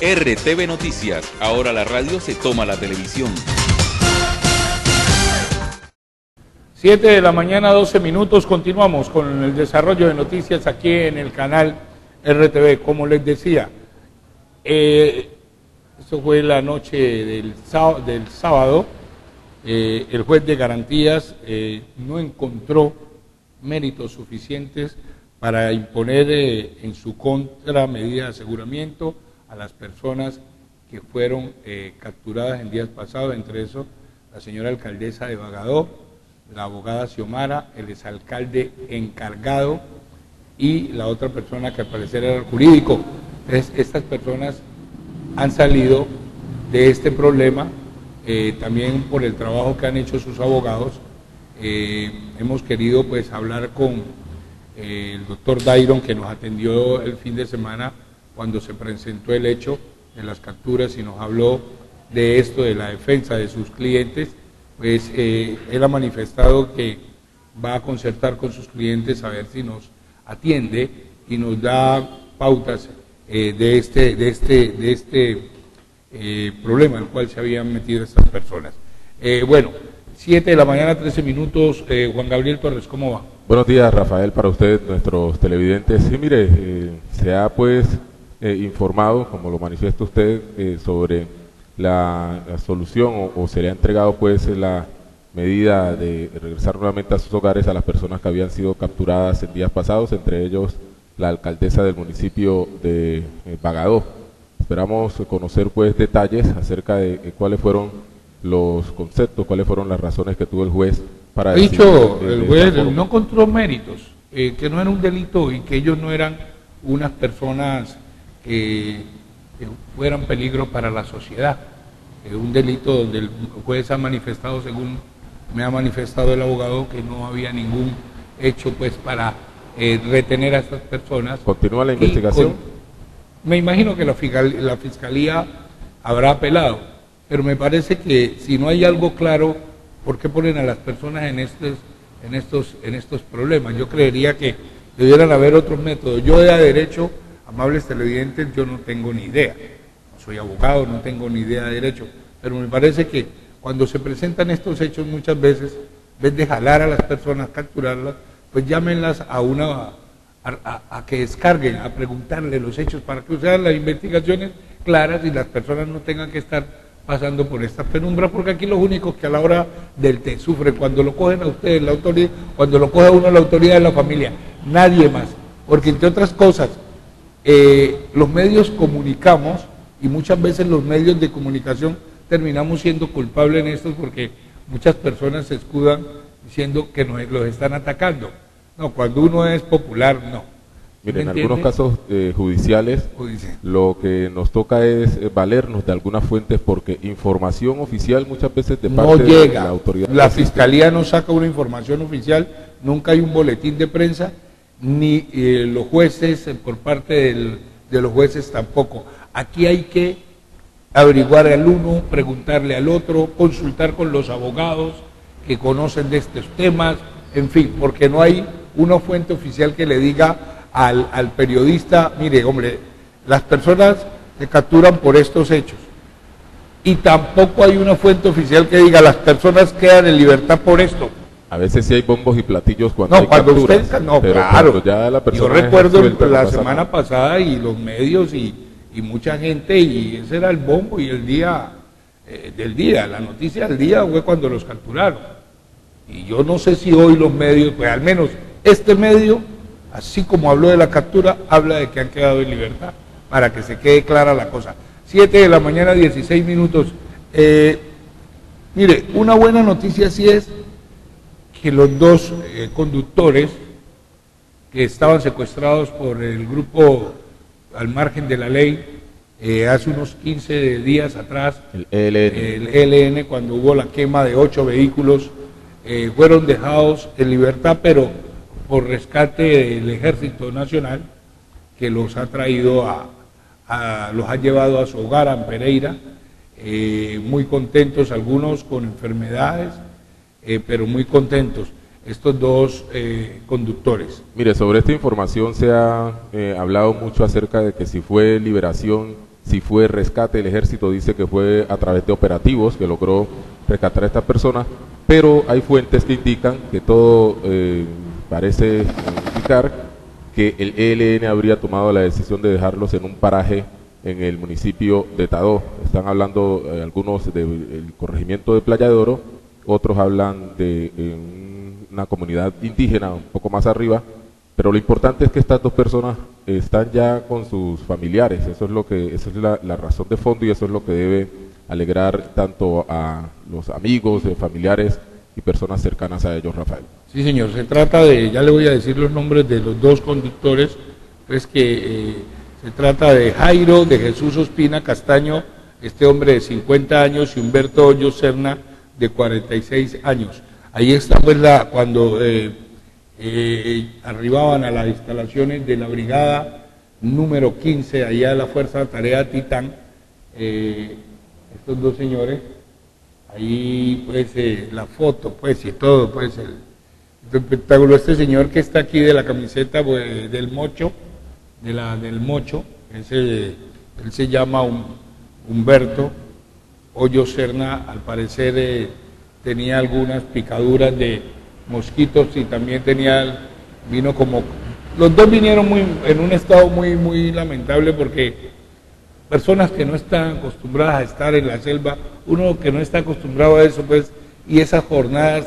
RTV Noticias. Ahora la radio se toma la televisión. 7 de la mañana, 12 minutos. Continuamos con el desarrollo de noticias aquí en el canal RTV. Como les decía, eh, esto fue la noche del sábado. Del sábado eh, el juez de garantías eh, no encontró méritos suficientes para imponer eh, en su contra medida de aseguramiento a las personas que fueron eh, capturadas en días pasados, entre eso la señora alcaldesa de Bagadó, la abogada Xiomara, el exalcalde encargado y la otra persona que al parecer era el jurídico. Estas personas han salido de este problema eh, también por el trabajo que han hecho sus abogados. Eh, hemos querido pues hablar con el doctor Dairon que nos atendió el fin de semana cuando se presentó el hecho de las capturas y nos habló de esto, de la defensa de sus clientes, pues eh, él ha manifestado que va a concertar con sus clientes a ver si nos atiende y nos da pautas eh, de este, de este, de este eh, problema en el cual se habían metido estas personas. Bueno, 7 de la mañana, 13 minutos. Juan Gabriel Torres, ¿cómo va? Buenos días, Rafael, para usted, nuestros televidentes. Sí, mire, se ha pues eh, informado, como lo manifiesta usted, eh, sobre la, la solución o, o se le ha entregado pues la medida de regresar nuevamente a sus hogares a las personas que habían sido capturadas en días pasados, entre ellos la alcaldesa del municipio de eh, Bagadó. Esperamos conocer pues detalles acerca de eh, cuáles fueron los conceptos, cuáles fueron las razones que tuvo el juez para dicho de- el juez, no encontró méritos, eh, que no era un delito y que ellos no eran unas personas que, fueran peligro para la sociedad. Un delito donde el juez ha manifestado, según me ha manifestado el abogado, que no había ningún hecho pues para eh, retener a estas personas. Continúa la investigación. con- me imagino que la, fiscal- la fiscalía habrá apelado, pero me parece que si no hay algo claro, ¿por qué ponen a las personas en estos, en estos, en estos problemas? Yo creería que debieran haber otros métodos. Yo de derecho, amables televidentes, yo no tengo ni idea. No soy abogado, no tengo ni idea de derecho, pero me parece que cuando se presentan estos hechos muchas veces, en vez de jalar a las personas, capturarlas, pues llámenlas a una a, que descarguen, a preguntarle los hechos para que sean las investigaciones claras y las personas no tengan que estar pasando por estas penumbras, porque aquí los únicos que a la hora del té sufren cuando lo cogen a ustedes, la autoridad, cuando lo coge a uno la autoridad de la familia, nadie más, porque entre otras cosas, eh, los medios comunicamos y muchas veces los medios de comunicación terminamos siendo culpables en esto porque muchas personas se escudan diciendo que nos los están atacando. No, cuando uno es popular, no. Mire, en ¿Me algunos casos eh, judiciales Judicial. lo que nos toca es eh, valernos de algunas fuentes porque información oficial muchas veces de no parte de llega. la autoridad La no fiscalía no saca una información oficial, nunca hay un boletín de prensa, ni eh, los jueces, eh, por parte del- de los jueces tampoco. Aquí hay que averiguar al uno, preguntarle al otro, consultar con los abogados que conocen de estos temas, en fin, porque no hay una fuente oficial que le diga al, al periodista, mire, hombre, las personas se capturan por estos hechos y tampoco hay una fuente oficial que diga las personas quedan en libertad por esto. A veces sí hay bombos y platillos cuando No, hay cuando capturas, usted, no, pero claro. ya la Yo persona es recuerdo la semana pasada y los medios y, y mucha gente y ese era el bombo y el día eh, del día, la noticia del día fue cuando los capturaron. Y yo no sé si hoy los medios, pues al menos este medio, así como habló de la captura, habla de que han quedado en libertad, para que se quede clara la cosa. 7 de la mañana, 16 minutos. Eh, mire, una buena noticia sí es que los dos eh, conductores que estaban secuestrados por el grupo al margen de la ley eh, hace unos 15 días atrás, El ELN. el ELN, cuando hubo la quema de ocho vehículos, eh, fueron dejados en libertad, pero por rescate del Ejército Nacional, que los ha traído a, a- los ha llevado a su hogar, a Pereira, muy contentos, algunos con enfermedades, eh, pero muy contentos, estos dos eh, conductores. Mire, sobre esta información se ha eh, hablado mucho acerca de que si fue liberación si fue rescate. El ejército dice que fue a través de operativos que logró rescatar a estas personas, pero hay fuentes que indican que todo eh, parece indicar que el ELN habría tomado la decisión de dejarlos en un paraje en el municipio de Tadó. Están hablando eh, algunos del corregimiento de Playa de Oro, otros hablan de una comunidad indígena un poco más arriba, pero lo importante es que estas dos personas están ya con sus familiares, eso es lo que, esa es la, razón de fondo y eso es lo que debe alegrar tanto a los amigos, eh, familiares y personas cercanas a ellos, Rafael. Sí, señor, se trata de, ya le voy a decir los nombres de los dos conductores, pues que eh, se trata de Jairo de Jesús Ospina Castaño, este hombre de 50 años, y Humberto Hoyo Serna, de 46 años. Ahí está pues la, cuando eh, eh, arribaban a las instalaciones de la brigada número 15, allá de la Fuerza de Tarea Titán, estos dos señores, ahí pues la foto pues y todo, pues el espectáculo este señor que está aquí de la camiseta pues, del mocho, de la, del mocho, ese, él se llama Humberto Hoyo Serna, al parecer eh, tenía algunas picaduras de mosquitos y también tenía, vino como, los dos vinieron muy, en un estado muy, muy lamentable porque personas que no están acostumbradas a estar en la selva, uno que no está acostumbrado a eso, pues, y esas jornadas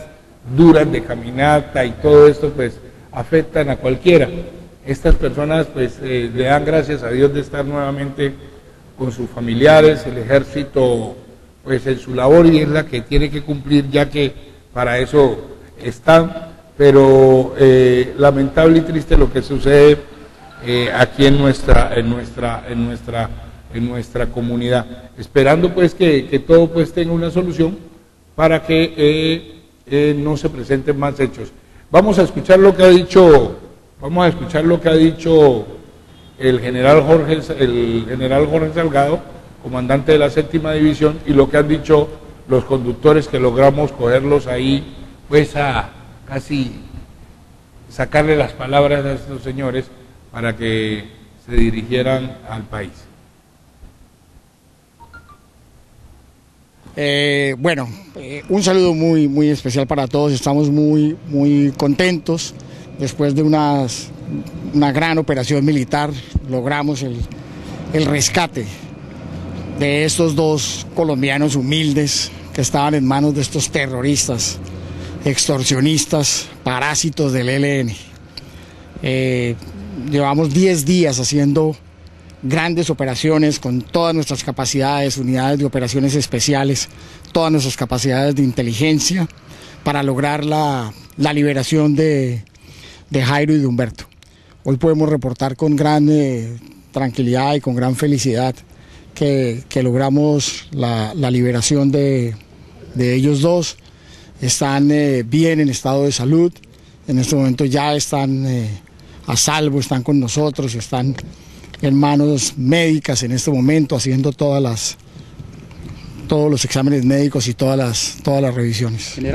duras de caminata y todo esto pues afectan a cualquiera. Estas personas pues eh, le dan gracias a Dios de estar nuevamente con sus familiares, el ejército pues en su labor y es la que tiene que cumplir ya que para eso están, pero eh, lamentable y triste lo que sucede eh, aquí en nuestra, en nuestra, en nuestra, en nuestra comunidad, esperando pues que, que todo pues tenga una solución para que eh, no se presenten más hechos. Vamos a escuchar lo que ha dicho, vamos a escuchar lo que ha dicho el general Jorge, el general Jorge Salgado, comandante de la séptima división, y lo que han dicho los conductores que logramos cogerlos ahí, pues a casi sacarle las palabras a estos señores para que se dirigieran al país. Eh, bueno, eh, un saludo muy, muy especial para todos. Estamos muy, muy contentos. Después de unas, una gran operación militar, logramos el, el rescate de estos dos colombianos humildes que estaban en manos de estos terroristas, extorsionistas, parásitos del ELN. Eh, llevamos 10 días haciendo grandes operaciones con todas nuestras capacidades, unidades de operaciones especiales, todas nuestras capacidades de inteligencia para lograr la, liberación de, Jairo y de Humberto. Hoy podemos reportar con gran eh, tranquilidad y con gran felicidad que, logramos la, liberación de, ellos dos. Están eh, bien en estado de salud, en este momento ya están eh, a salvo, están con nosotros, están en manos médicas en este momento, haciendo todas las todos los exámenes médicos y todas las todas las revisiones. ¿En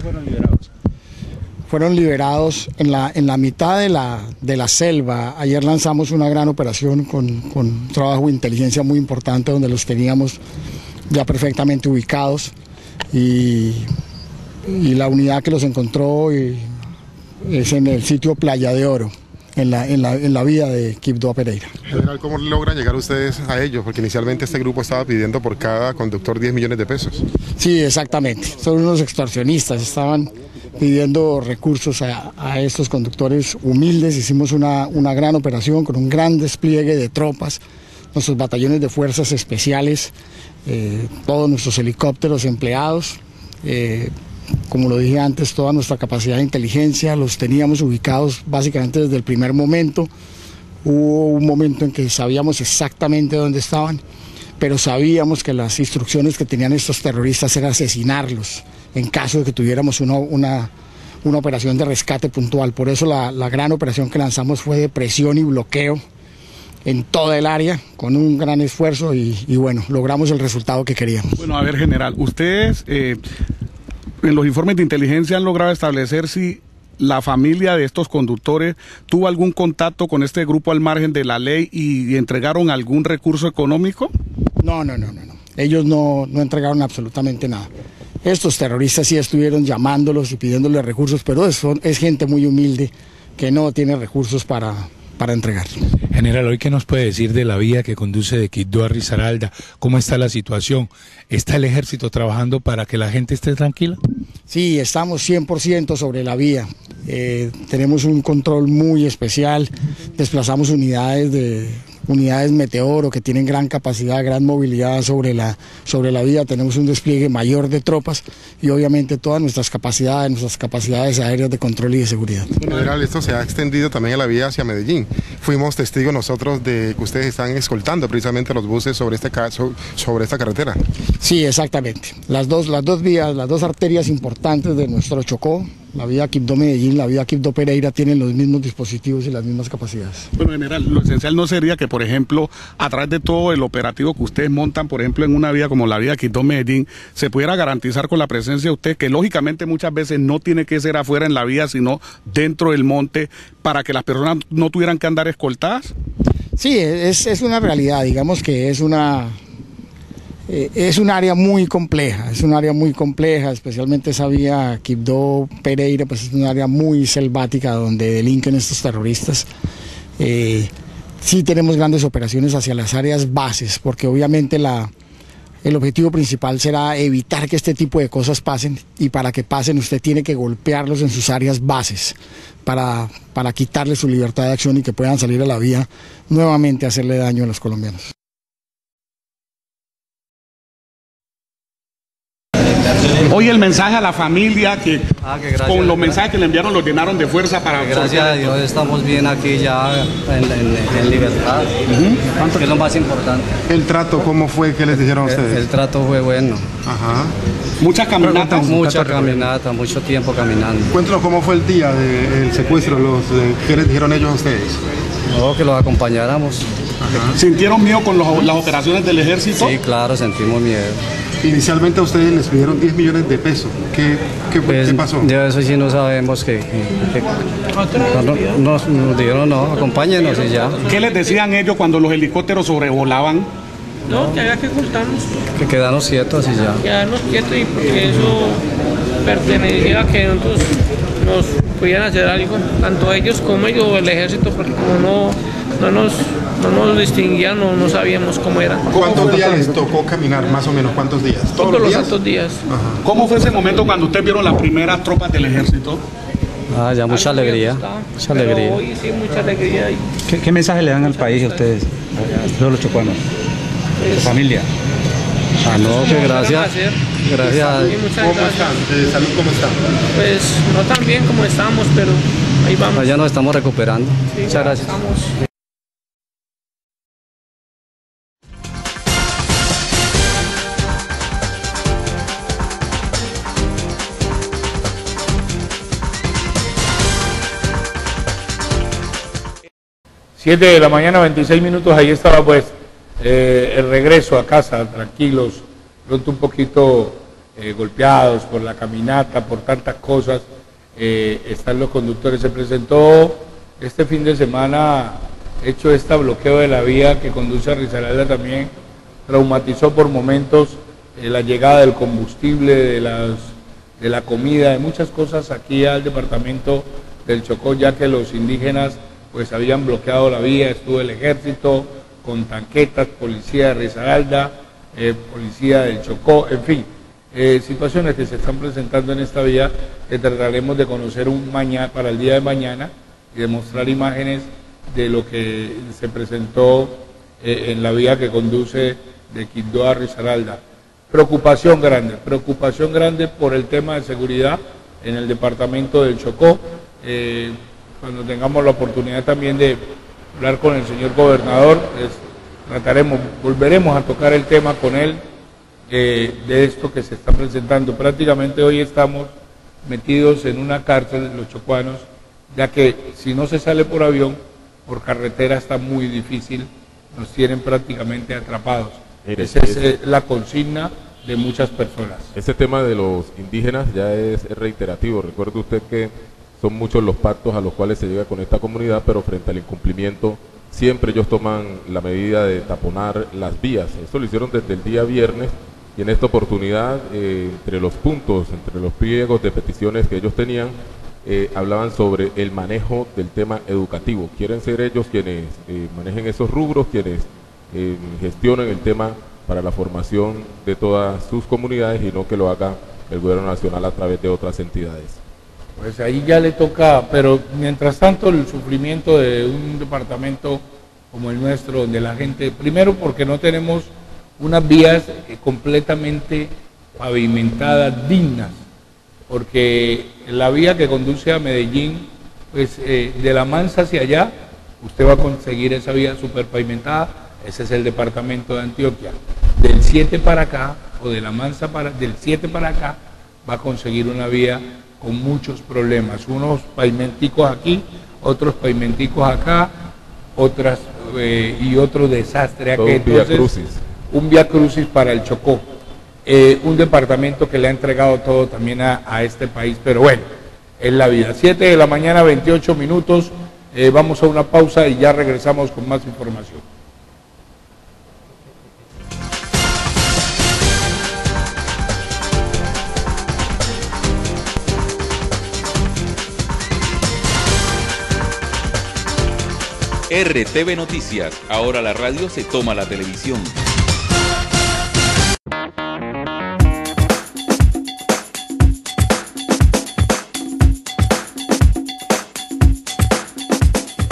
fueron liberados? Fueron liberados en la, en la mitad de la, de la selva. Ayer lanzamos una gran operación con, con trabajo de inteligencia muy importante donde los teníamos ya perfectamente ubicados y, y la unidad que los encontró es en el sitio Playa de Oro en la, en la, en la vida de Kipdoa Pereira. General, ¿cómo logran llegar ustedes a ellos? Porque inicialmente este grupo estaba pidiendo por cada conductor 10 millones de pesos. Sí, exactamente. Son unos extorsionistas, estaban pidiendo recursos a, estos conductores humildes. Hicimos una, una, gran operación con un gran despliegue de tropas, nuestros batallones de fuerzas especiales, eh, todos nuestros helicópteros empleados. Eh, como lo dije antes, toda nuestra capacidad de inteligencia, los teníamos ubicados básicamente desde el primer momento. Hubo un momento en que sabíamos exactamente dónde estaban, pero sabíamos que las instrucciones que tenían estos terroristas era asesinarlos en caso de que tuviéramos una, una, una operación de rescate puntual. Por eso la, la, gran operación que lanzamos fue de presión y bloqueo en toda el área con un gran esfuerzo y, y bueno, logramos el resultado que queríamos. Bueno, a ver, general, ustedes... Eh en los informes de inteligencia han logrado establecer si la familia de estos conductores tuvo algún contacto con este grupo al margen de la ley y entregaron algún recurso económico? No, no, no, no. no. Ellos no, no entregaron absolutamente nada. Estos terroristas sí estuvieron llamándolos y pidiéndoles recursos, pero eso es gente muy humilde que no tiene recursos para, para entregar. General, ¿hoy qué nos puede decir de la vía que conduce de Quito a Risaralda? ¿Cómo está la situación? ¿Está el ejército trabajando para que la gente esté tranquila? Sí, estamos 100% sobre la vía. Eh, tenemos un control muy especial, desplazamos unidades de unidades Meteoro que tienen gran capacidad, gran movilidad sobre la, sobre la vía, tenemos un despliegue mayor de tropas y obviamente todas nuestras capacidades, nuestras capacidades aéreas de control y de seguridad. General, esto se ha extendido también a la vía hacia Medellín. Fuimos testigos nosotros de que ustedes están escoltando precisamente los buses sobre, este, sobre esta carretera. Sí, exactamente. Las dos, las dos vías, las dos arterias importantes de nuestro Chocó, la vía Quibdó Medellín, la vía Quibdó Pereira tienen los mismos dispositivos y las mismas capacidades. Bueno, general, lo esencial no sería que, por ejemplo, a través de todo el operativo que ustedes montan, por ejemplo, en una vía como la vía Quibdó Medellín, se pudiera garantizar con la presencia de usted, que lógicamente muchas veces no tiene que ser afuera en la vía, sino dentro del monte, para que las personas no tuvieran que andar escoltadas? Sí, es, es una realidad, digamos que es una eh, es un área muy compleja, es un área muy compleja, especialmente esa vía Quibdó Pereira, pues es un área muy selvática donde delinquen estos terroristas. Eh, sí tenemos grandes operaciones hacia las áreas bases, porque obviamente la, el objetivo principal será evitar que este tipo de cosas pasen y para que pasen usted tiene que golpearlos en sus áreas bases para, para quitarles su libertad de acción y que puedan salir a la vía nuevamente a hacerle daño a los colombianos. Hoy el mensaje a la familia que, ah, con los mensajes que le enviaron los llenaron de fuerza para... gracias a Dios estamos bien aquí ya en, libertad, que es lo más importante. ¿El trato cómo fue? ¿Qué les dijeron a ustedes? El, trato fue bueno. Ajá. Muchas caminatas. Muchas caminatas, mucho tiempo caminando. Cuéntanos cómo fue el día del secuestro, los, ¿qué les dijeron ellos a ustedes? No, que los acompañáramos. ¿Sintieron miedo con las operaciones del ejército? Sí, claro, sentimos miedo. Inicialmente a ustedes les pidieron 10 millones de pesos. ¿Qué, qué, pues, pasó? Ya eso sí no sabemos que, nos, dijeron no, acompáñenos y ya. ¿Qué les decían ellos cuando los helicópteros sobrevolaban? No, que había que ocultarnos. Que quedarnos quietos y ya. Quedarnos quietos y porque eso pertenecía a que nosotros nos pudieran hacer algo, tanto ellos como ellos, el ejército, porque como no, no nos no nos distinguían, no, no sabíamos cómo era. ¿Cuántos días les tocó caminar, más o menos? ¿Cuántos días? ¿Todos, los días? días. ¿Cómo fue ese momento cuando ustedes vieron las primeras tropas del ejército? Ah, ya mucha alegría. Mucha alegría. Hoy sí, mucha alegría. ¿Qué, mensaje le dan al país a ustedes, a los chocuanos? Pues, ¿La familia? Ah, no, que gracias. Gracias. ¿Cómo están? ¿De salud cómo están? Pues no tan bien como estábamos, pero ahí vamos. Allá nos estamos recuperando. Muchas gracias. Estamos. Siete de la mañana, 26 minutos, ahí estaba pues eh, el regreso a casa, tranquilos, pronto un poquito eh, golpeados por la caminata, por tantas cosas. Eh, están los conductores. Se presentó este fin de semana, hecho este bloqueo de la vía que conduce a Risaralda también, traumatizó por momentos la llegada del combustible, de, las, de la comida, de muchas cosas aquí al departamento del Chocó, ya que los indígenas pues habían bloqueado la vía, estuvo el ejército con tanquetas, policía de Risaralda, eh, policía del Chocó, en fin, eh, situaciones que se están presentando en esta vía que trataremos de conocer un mañana, para el día de mañana y de mostrar imágenes de lo que se presentó eh, en la vía que conduce de Quindó a Risaralda. Preocupación grande, preocupación grande por el tema de seguridad en el departamento del Chocó cuando tengamos la oportunidad también de hablar con el señor gobernador, trataremos, volveremos a tocar el tema con él eh, de esto que se está presentando. Prácticamente hoy estamos metidos en una cárcel, los chocuanos, ya que si no se sale por avión, por carretera está muy difícil, nos tienen prácticamente atrapados. Esa es eh, la consigna de muchas personas. Este tema de los indígenas ya es reiterativo. Recuerde usted que son muchos los pactos a los cuales se llega con esta comunidad, pero frente al incumplimiento siempre ellos toman la medida de taponar las vías. Eso lo hicieron desde el día viernes y en esta oportunidad, eh, entre los puntos, entre los pliegos de peticiones que ellos tenían, eh, hablaban sobre el manejo del tema educativo. Quieren ser ellos quienes eh, manejen esos rubros, quienes gestionen el tema para la formación de todas sus comunidades y no que lo haga el gobierno nacional a través de otras entidades. Pues ahí ya le toca, pero mientras tanto el sufrimiento de un departamento como el nuestro, donde la gente, primero porque no tenemos unas vías completamente pavimentadas, dignas, porque la vía que conduce a Medellín, pues eh, de la Mansa hacia allá, usted va a conseguir esa vía super pavimentada, ese es el departamento de Antioquia. Del 7 para acá, o de la Mansa para, del 7 para acá, va a conseguir una vía con muchos problemas, unos pavimenticos aquí, otros pavimenticos acá, otras eh, y otro desastre aquí. un vía crucis. Un vía crucis para el Chocó. Eh, un departamento que le ha entregado todo también a, este país, pero bueno, es la vida. 7 de la mañana, 28 minutos, eh, vamos a una pausa y ya regresamos con más información. RTV Noticias, ahora la radio se toma la televisión.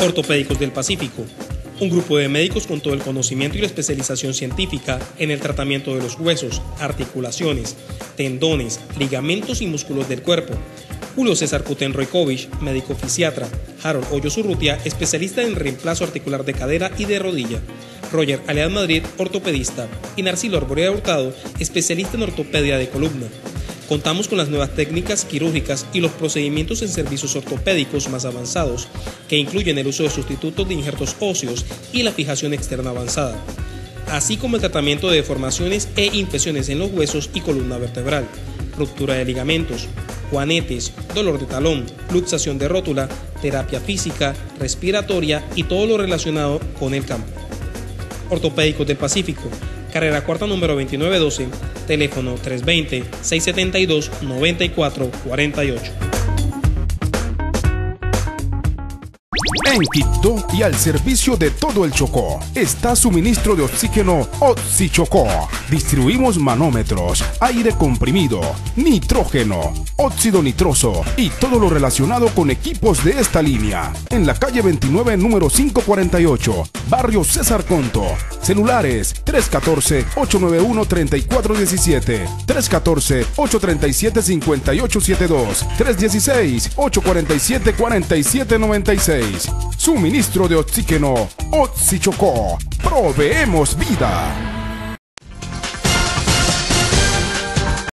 Ortopédicos del Pacífico, un grupo de médicos con todo el conocimiento y la especialización científica en el tratamiento de los huesos, articulaciones, tendones, ligamentos y músculos del cuerpo Julio César Roykovich, médico fisiatra. Harold Hoyo Surrutia, especialista en reemplazo articular de cadera y de rodilla. Roger Alead Madrid, ortopedista. Y Narcilo Arborea Hurtado, especialista en ortopedia de columna. Contamos con las nuevas técnicas quirúrgicas y los procedimientos en servicios ortopédicos más avanzados, que incluyen el uso de sustitutos de injertos óseos y la fijación externa avanzada, así como el tratamiento de deformaciones e infecciones en los huesos y columna vertebral, ruptura de ligamentos, juanetes, dolor de talón, luxación de rótula, terapia física, respiratoria y todo lo relacionado con el campo. Ortopédicos del Pacífico, carrera cuarta número 2912, teléfono 320-672-9448. En Quito y al servicio de todo el Chocó está suministro de oxígeno Chocó. Distribuimos manómetros, aire comprimido, nitrógeno, óxido nitroso y todo lo relacionado con equipos de esta línea. En la calle 29, número 548, barrio César Conto. Celulares 314-891-3417, 314-837-5872, 316-847-4796. Suministro de oxígeno Oxichocó. Proveemos vida.